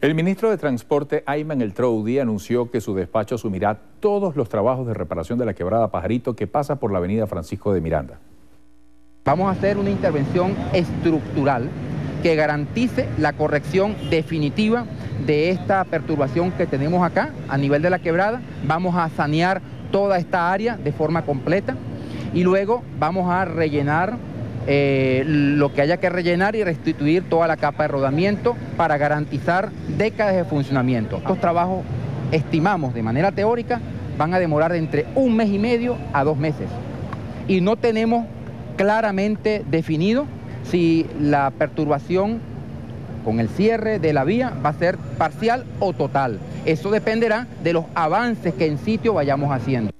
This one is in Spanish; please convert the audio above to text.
El ministro de Transporte, Ayman El Troudi, anunció que su despacho asumirá todos los trabajos de reparación de la quebrada Pajarito que pasa por la avenida Francisco de Miranda. Vamos a hacer una intervención estructural que garantice la corrección definitiva de esta perturbación que tenemos acá a nivel de la quebrada. Vamos a sanear toda esta área de forma completa y luego vamos a rellenar eh, lo que haya que rellenar y restituir toda la capa de rodamiento para garantizar décadas de funcionamiento. Estos trabajos estimamos de manera teórica van a demorar de entre un mes y medio a dos meses y no tenemos claramente definido si la perturbación con el cierre de la vía va a ser parcial o total. Eso dependerá de los avances que en sitio vayamos haciendo.